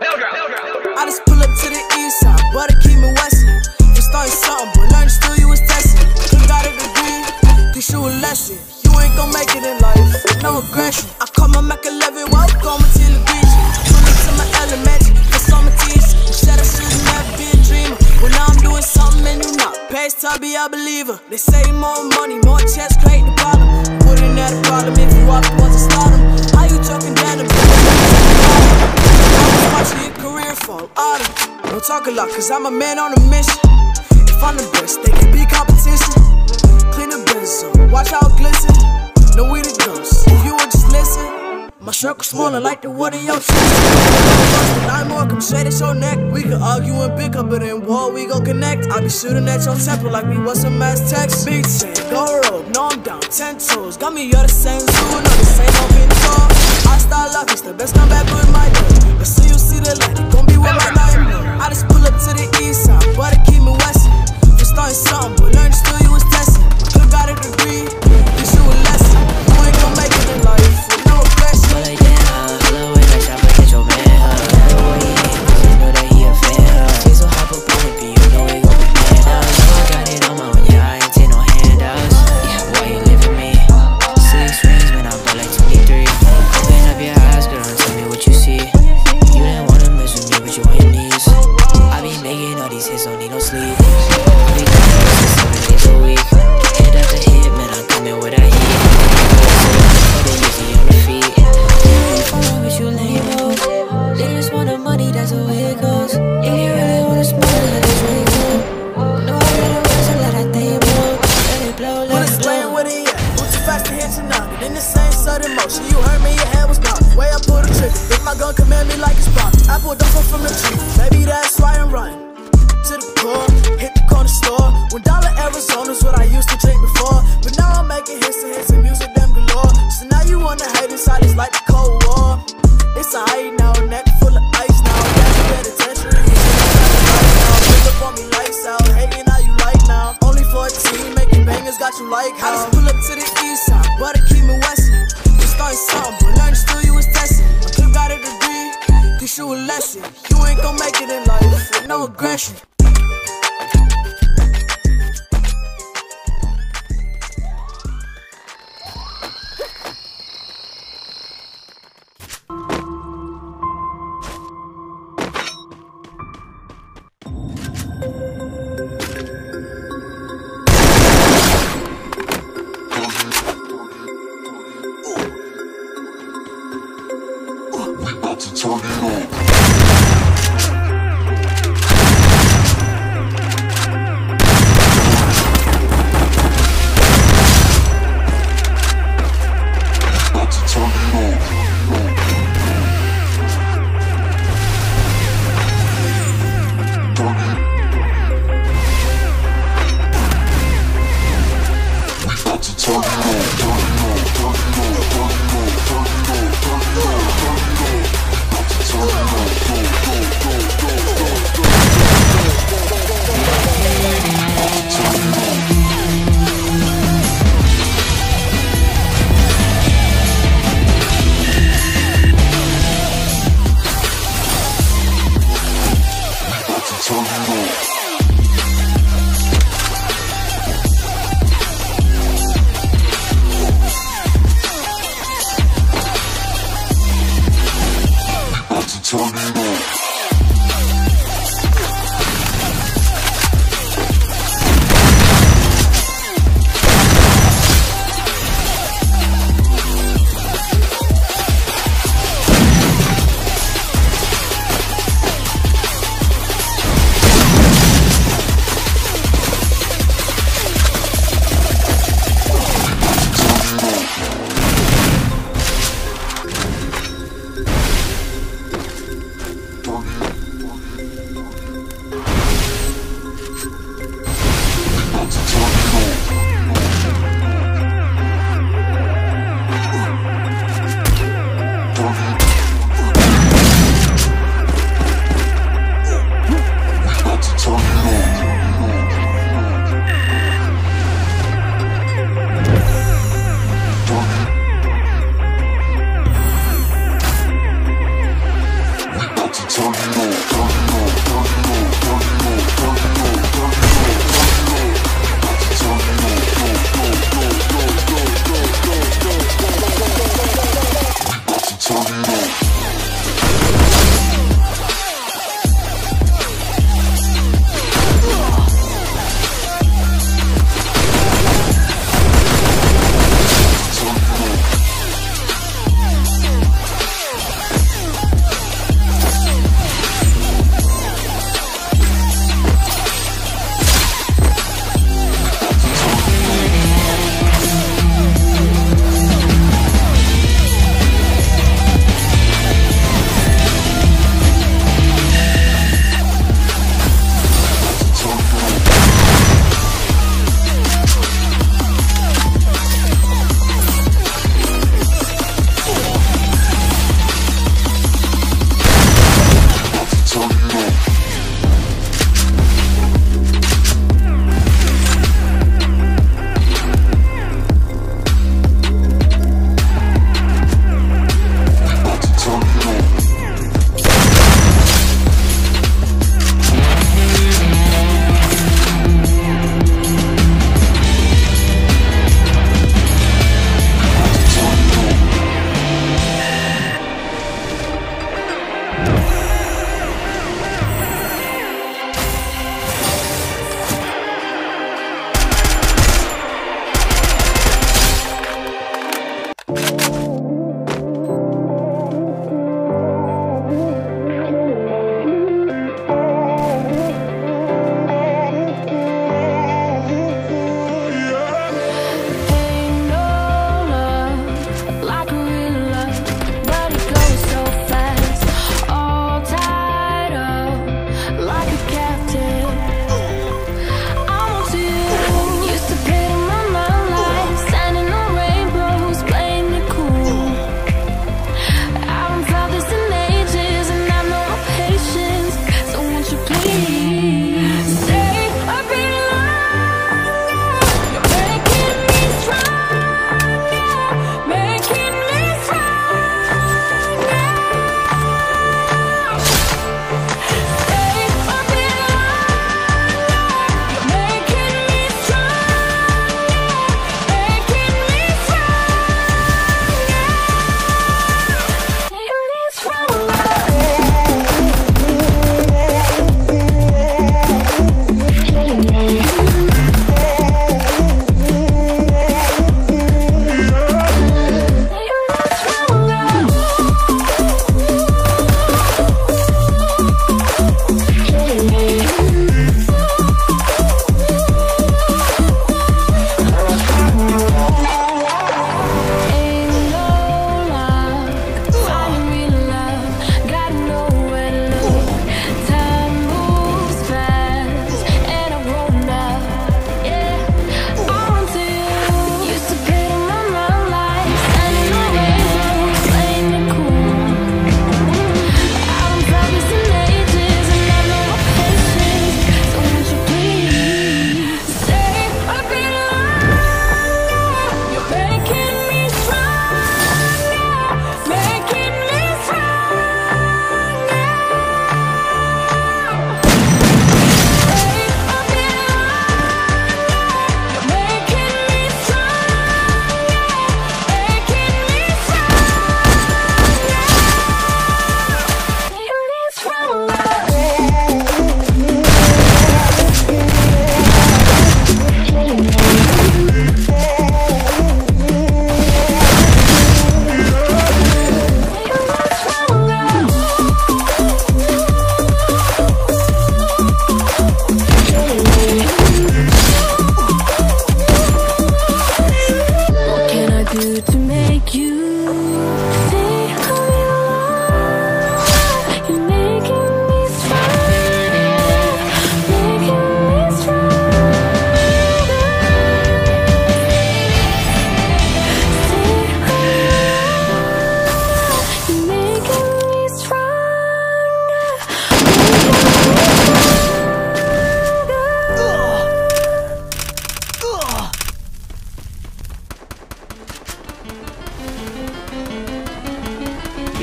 just pull up to the east side, but it keep me westin'. You starting something, but learn still you was testing. You got a degree, teach you a lesson. You ain't gon' make it in life, no aggression. I call my Mac 11, welcome to the beach. Tune into my element, it's on my teeth. Shut up, should never be a dreamer. When I'm doing something and you not, pace tubby, I believer. They say more money, more talk a lot, cause I'm a man on a mission. If I'm the best, they can be competition. Clean the up, watch how it glisten. No we the ghosts, if you would just listen. My circle smaller like the wood in your chest. Nine more come straight at your neck. We can argue and pick up, but in war we gon' connect. I be shooting at your temple like we was some mass text. Beat saying, go rope, no I'm down, ten toes. Got me all the same zoo, no the same open door. I start lucky, the best come back with my day. But soon you see the light, gon' be with my. Pull up to the east side, but it keep me westin'. You starting something, but learn still you was testing. Could got a degree, you. Ain't gon' make it in life with no aggression.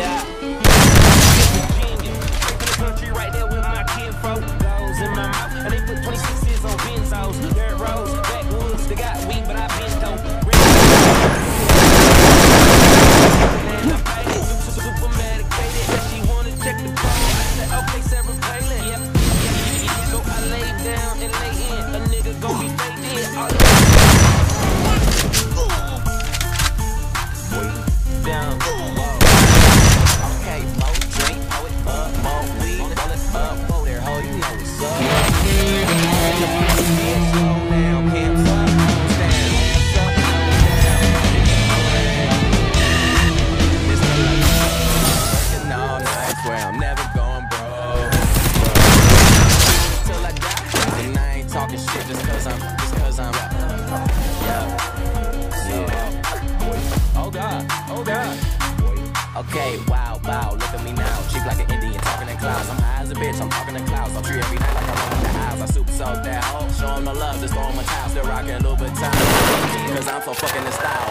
Yeah. fucking in style.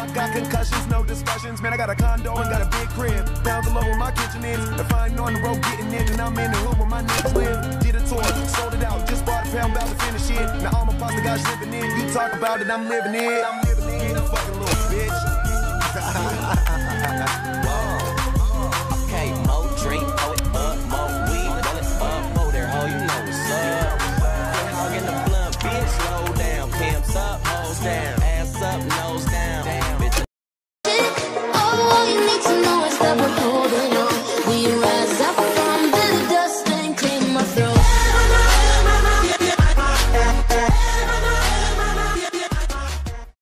I got concussions, no discussions. Man, I got a condo and got a big crib. Down below where my kitchen is. If I ain't on the road getting in, and I'm in the hood where my niggas live. Did a tour, sold it out, just bought a pound, about to finish it. Now all my pasta guys living in. You talk about it, I'm living it. I'm living it, fucking little bitch. Whoa.